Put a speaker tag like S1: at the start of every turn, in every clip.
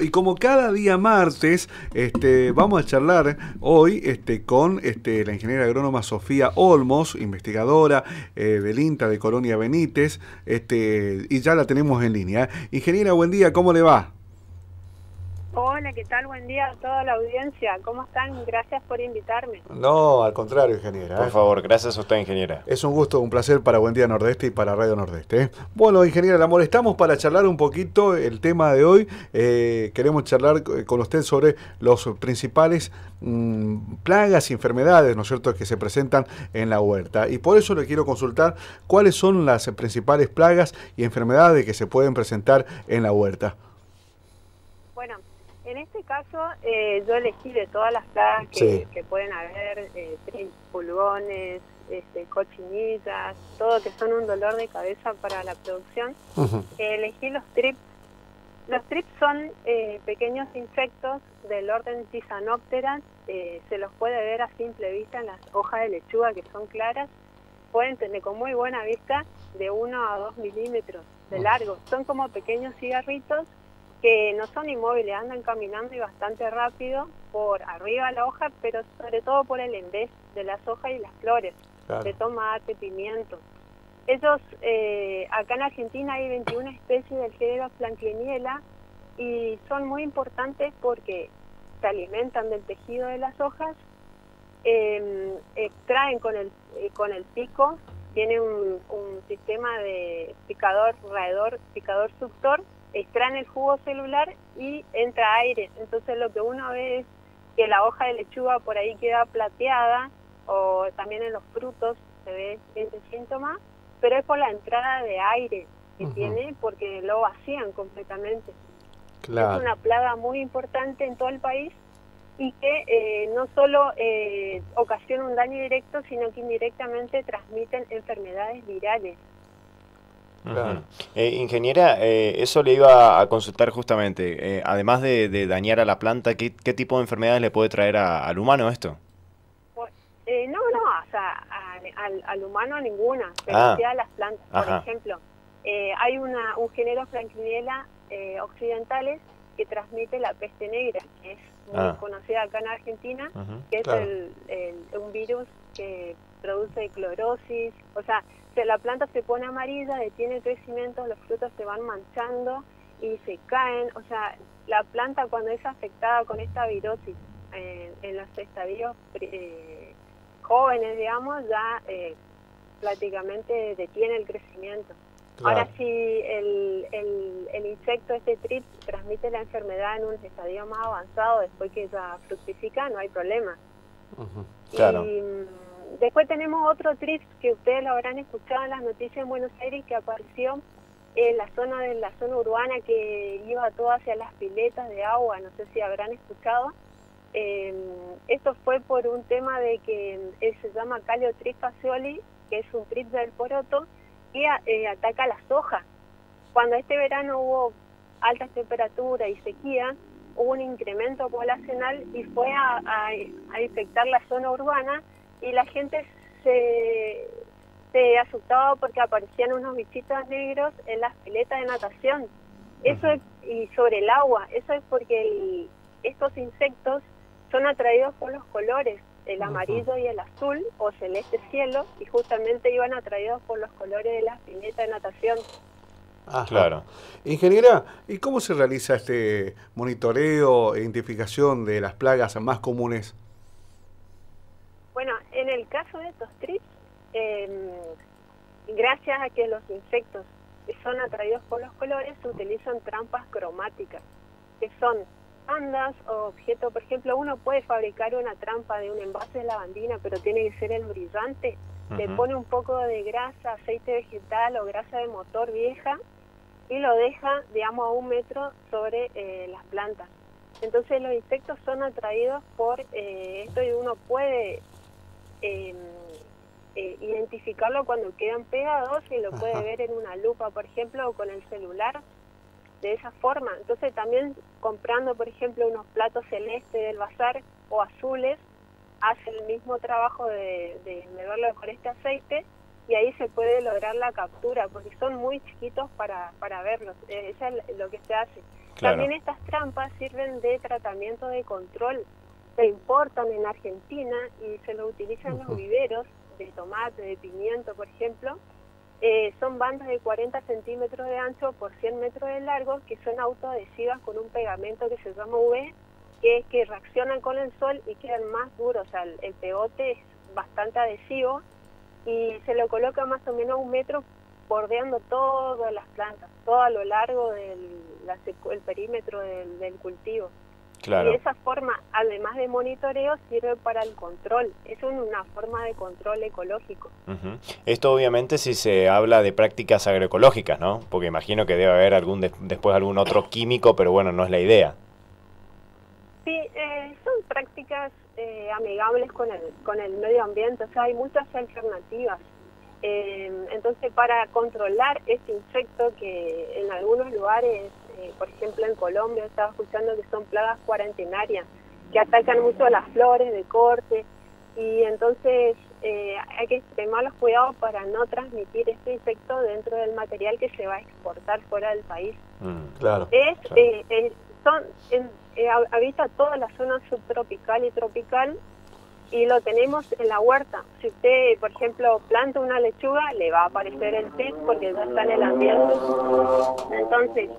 S1: Y como cada día martes, este, vamos a charlar hoy este, con este, la ingeniera agrónoma Sofía Olmos, investigadora eh, del INTA de Colonia Benítez, este, y ya la tenemos en línea. Ingeniera, buen día, ¿cómo le va?
S2: Hola, ¿qué tal? Buen día a toda la audiencia. ¿Cómo están? Gracias por invitarme.
S1: No, al contrario, ingeniera.
S3: Por
S1: ¿eh?
S3: favor, gracias a usted, ingeniera.
S1: Es un gusto, un placer para Buen Día Nordeste y para Radio Nordeste. ¿eh? Bueno, ingeniera, la molestamos para charlar un poquito el tema de hoy. Eh, queremos charlar con usted sobre los principales mmm, plagas y enfermedades, ¿no es cierto?, que se presentan en la huerta. Y por eso le quiero consultar cuáles son las principales plagas y enfermedades que se pueden presentar en la huerta.
S2: Bueno, en este caso, eh, yo elegí de todas las plagas que, sí. que pueden haber, eh, pulgones, este, cochinillas, todo que son un dolor de cabeza para la producción, uh -huh. eh, elegí los trips. Los trips son eh, pequeños insectos del orden Tisanoptera, eh, se los puede ver a simple vista en las hojas de lechuga que son claras, pueden tener con muy buena vista de 1 a 2 milímetros de largo. Son como pequeños cigarritos que no son inmóviles, andan caminando y bastante rápido por arriba de la hoja, pero sobre todo por el envés de las hojas y las flores, claro. de tomate, pimiento. Ellos, eh, acá en Argentina hay 21 especies del género Plancliniela y son muy importantes porque se alimentan del tejido de las hojas, eh, extraen con el, eh, con el pico, tiene un, un sistema de picador, raedor, picador suctor, extraen el jugo celular y entra aire. Entonces lo que uno ve es que la hoja de lechuga por ahí queda plateada o también en los frutos se ve ese síntoma, pero es por la entrada de aire que uh -huh. tiene porque lo vacían completamente. Claro. Es una plaga muy importante en todo el país y que eh, no solo eh, ocasiona un daño directo, sino que indirectamente transmiten enfermedades virales.
S3: Claro. Eh, ingeniera, eh, eso le iba a consultar justamente. Eh, además de, de, dañar a la planta, ¿qué, ¿qué, tipo de enfermedades le puede traer a, al humano esto?
S2: Pues, no, no, o sea, a, al, al, humano ninguna, pero ah. sí a las plantas. Por ejemplo, hay una, un género Frankliniela occidentales que transmite la peste negra, que es muy ah. conocida acá en Argentina, uh -huh. que es claro. el, el, un virus que produce clorosis, o sea, se, la planta se pone amarilla, detiene el crecimiento, los frutos se van manchando y se caen, o sea, la planta cuando es afectada con esta virosis eh, en los estadios eh, jóvenes, digamos, ya eh, prácticamente detiene el crecimiento. Claro. Ahora, si el, el, el, insecto, este trip, transmite la enfermedad en un estadio más avanzado, después que ya fructifica, no hay problema.
S3: Uh -huh. Claro.
S2: Y, después tenemos otro trip que ustedes lo habrán escuchado en las noticias en Buenos Aires, que apareció en la zona de la zona urbana que iba todo hacia las piletas de agua, no sé si habrán escuchado. Eh, esto fue por un tema de que eh, se llama Caliotrip facioli, que es un trip del poroto, que eh, ataca las hojas. Cuando este verano hubo altas temperaturas y sequía, hubo un incremento poblacional y fue a, a, infectar la zona urbana y la gente se, se asustaba porque aparecían unos bichitos negros en las piletas de natación. Eso es, y sobre el agua, eso es porque el, estos insectos son atraídos por los colores el amarillo y el azul o celeste cielo y justamente iban atraídos por los colores de las piletas de natación.
S1: Ajá. Claro. Ingeniera, ¿y cómo se realiza este monitoreo e identificación de las plagas más comunes?
S2: De estos trips, eh, gracias a que los insectos son atraídos por los colores, se utilizan trampas cromáticas, que son andas o objetos, por ejemplo, uno puede fabricar una trampa de un envase de lavandina, pero tiene que ser el brillante, uh -huh. le pone un poco de grasa, aceite vegetal o grasa de motor vieja y lo deja, digamos, a un metro sobre eh, las plantas. Entonces los insectos son atraídos por eh, esto y uno puede eh, identificarlo cuando quedan pegados y lo puede ver en una lupa, por ejemplo, o con el celular de esa forma. Entonces también comprando, por ejemplo, unos platos celestes del bazar o azules, hace el mismo trabajo de, de, verlo con este aceite y ahí se puede lograr la captura, porque son muy chiquitos para, para verlos. Eso es lo que se hace. También estas trampas sirven de tratamiento de control. Se importan en Argentina y se lo utilizan en los viveros de tomate, de pimiento, por ejemplo. Eh, son bandas de 40 centímetros de ancho por 100 metros de largo que son autoadhesivas con un pegamento que se llama UV, que es que reaccionan con el sol y quedan más duros. O sea, el, pegote es bastante adhesivo y se lo coloca más o menos un metro bordeando todas las plantas, todo a lo largo del el perímetro del, cultivo. Y esa forma, además de monitoreo, sirve para el control. Es una forma de control ecológico.
S3: Esto obviamente si se habla de prácticas agroecológicas, ¿no? Porque imagino que debe haber algún después algún otro químico, pero bueno, no es la idea.
S2: Sí, eh, son prácticas eh, amigables con el, con el medio ambiente, o sea, hay muchas alternativas. Eh, entonces, para controlar este insecto que en algunos lugares, eh, por ejemplo en Colombia, estaba escuchando que son plagas cuarentenarias, que atacan mucho las flores de corte, y entonces eh, hay que extremar los cuidados para no transmitir este insecto dentro del material que se va a exportar fuera del país.
S1: Mm, claro.
S2: Es, son, habita toda la zona subtropical y tropical y lo tenemos en la huerta. Si usted, por ejemplo, planta una lechuga, le va a aparecer el pez porque ya está en el ambiente. Entonces,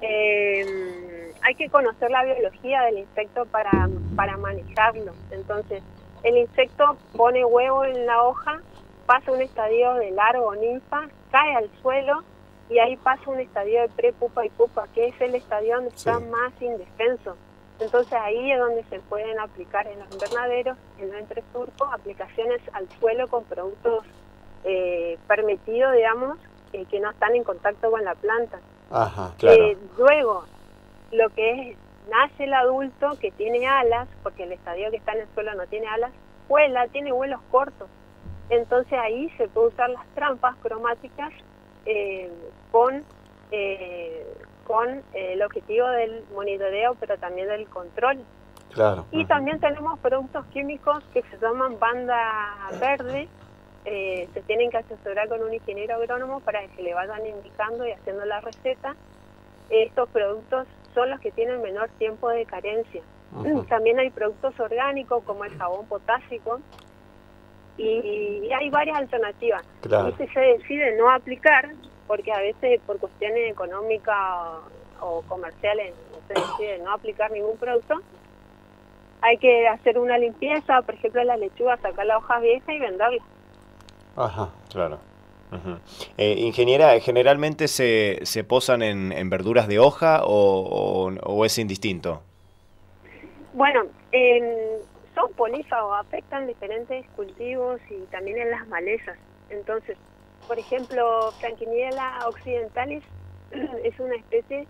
S2: eh, hay que conocer la biología del insecto para, para manejarlo. Entonces, el insecto pone huevo en la hoja, pasa un estadio de largo o ninfa, cae al suelo y ahí pasa un estadio de prepupa y pupa, que es el estadio donde está más indefenso. Entonces ahí es donde se pueden aplicar en los invernaderos, en los entresurcos, aplicaciones al suelo con productos eh, permitidos, digamos, eh, que no están en contacto con la planta.
S1: Ajá, claro. Eh,
S2: luego, lo que es, nace el adulto que tiene alas, porque el estadio que está en el suelo no tiene alas, vuela, tiene vuelos cortos. Entonces ahí se puede usar las trampas cromáticas con con eh, el objetivo del monitoreo, pero también del control.
S1: Claro.
S2: Y también tenemos productos químicos que se llaman banda verde. Eh, se tienen que asesorar con un ingeniero agrónomo para que le vayan indicando y haciendo la receta. Estos productos son los que tienen menor tiempo de carencia. También hay productos orgánicos como el jabón potásico y, hay varias alternativas. Y si se decide no aplicar, porque a veces por cuestiones económicas o, comerciales se decide no aplicar ningún producto, hay que hacer una limpieza, por ejemplo la lechuga, sacar la hoja vieja y venderla.
S3: Ajá, claro. Eh, ingeniera, ¿generalmente se, se posan en, verduras de hoja o, o, es indistinto?
S2: Bueno, son polífagos, afectan diferentes cultivos y también en las malezas. Entonces, por ejemplo, Franquiniella occidentalis es una especie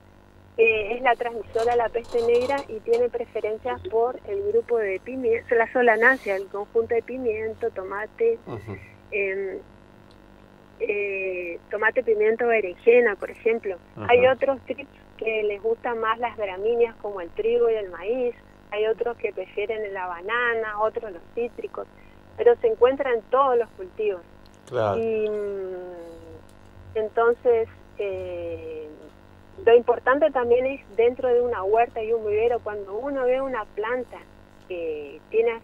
S2: que es la transmisora de la peste negra y tiene preferencia por el grupo de pimiento, la solanacia, el conjunto de pimiento, tomate, eh, tomate, pimiento, berenjena, por ejemplo. Hay otros trips que les gustan más las gramíneas como el trigo y el maíz, hay otros que prefieren la banana, otros los cítricos, pero se encuentran en todos los cultivos. Y mm, entonces, eh, lo importante también es dentro de una huerta y un vivero, cuando uno ve una planta que tiene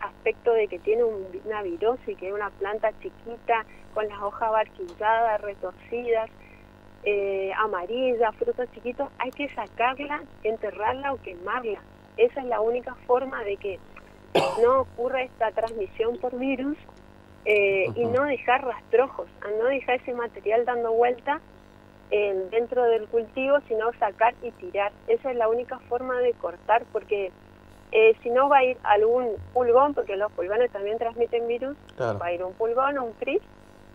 S2: aspecto de que tiene una virosis, que es una planta chiquita, con las hojas barquilladas, retorcidas, eh, amarillas, frutos chiquitos, hay que sacarla, enterrarla o quemarla. Esa es la única forma de que no ocurra esta transmisión por virus eh, y no dejar rastrojos, a no dejar ese material dando vuelta dentro del cultivo, sino sacar y tirar. Esa es la única forma de cortar, porque eh, si no va a ir algún pulgón, porque los pulgones también transmiten virus, va a ir un pulgón o un frizz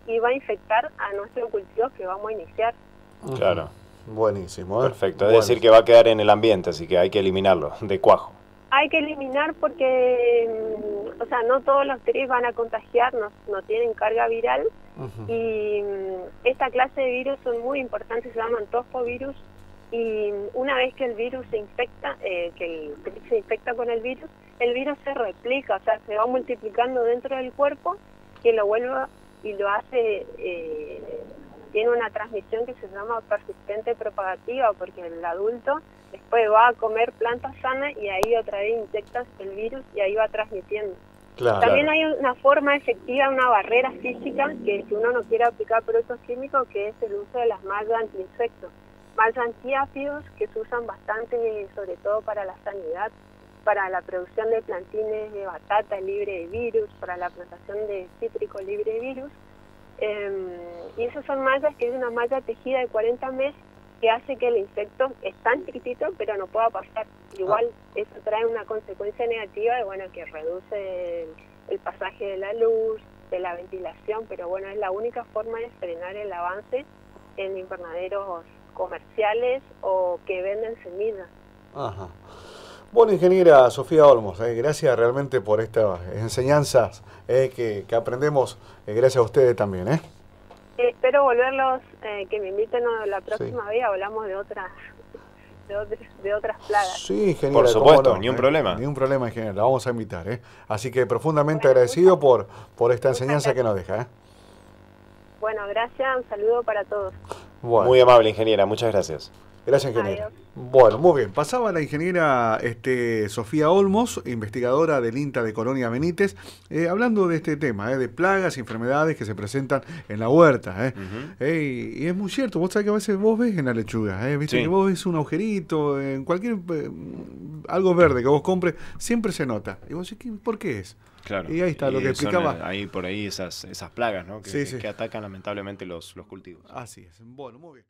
S2: y va a infectar a nuestro cultivo que vamos a iniciar.
S3: Claro.
S1: Buenísimo.
S3: ¿eh? Perfecto. Es decir, que va a quedar en el ambiente, así que hay que eliminarlo de cuajo.
S2: Hay que eliminar porque, mm, o sea, no todos los tris van a contagiar, no, no tienen carga viral. Y mm, esta clase de virus son muy importantes, se llaman tospovirus. Y una vez que el virus se infecta, eh, que el se infecta con el virus, el virus se replica, o sea, se va multiplicando dentro del cuerpo, que lo vuelve y lo hace eh, tiene una transmisión que se llama persistente propagativa, porque el adulto después va a comer plantas sanas y ahí otra vez inyectas el virus y ahí va transmitiendo. También hay una forma efectiva, una barrera física, que si uno no quiere aplicar productos químicos, que es el uso de las mallas antiinsectos. Mallas antiáfidos que se usan bastante, sobre todo para la sanidad, para la producción de plantines de batata libre de virus, para la plantación de cítrico libre de virus. Em, y esas son mallas que es una malla tejida de 40 meses que hace que el insecto es tan chiquitito pero no pueda pasar. Igual ah. eso trae una consecuencia negativa de bueno que reduce el, pasaje de la luz, de la ventilación, pero bueno, es la única forma de frenar el avance en invernaderos comerciales o que venden semillas.
S1: Ajá. Bueno, ingeniera Sofía Olmos, eh, gracias realmente por estas enseñanzas eh, que, aprendemos, eh, gracias a ustedes también. ¿eh?
S2: espero volverlos, eh, que me inviten la próxima vez, hablamos de otras de, otras plagas.
S1: Sí,
S3: genial. Por supuesto, ni un problema.
S1: Ni un problema, ingeniero, la vamos a invitar. ¿eh? Así que profundamente agradecido por, por esta enseñanza que nos deja. ¿eh?
S2: Bueno, gracias, un saludo para todos.
S3: Muy amable, ingeniera, muchas gracias.
S1: Gracias, ingeniera. Bueno, muy bien. Pasaba la ingeniera este, Sofía Olmos, investigadora del INTA de Colonia Benítez, eh, hablando de este tema, eh, de plagas y enfermedades que se presentan en la huerta. Eh. y, es muy cierto, vos sabés que a veces vos ves en la lechuga, ¿viste? que vos ves un agujerito, en cualquier algo verde que vos compres, siempre se nota. Y vos decís, ¿por qué es?
S3: Claro.
S1: Y ahí está lo que explicaba.
S3: ahí por ahí esas, esas plagas, ¿no? Que, que atacan lamentablemente los, los cultivos.
S1: Así es. Bueno, muy bien.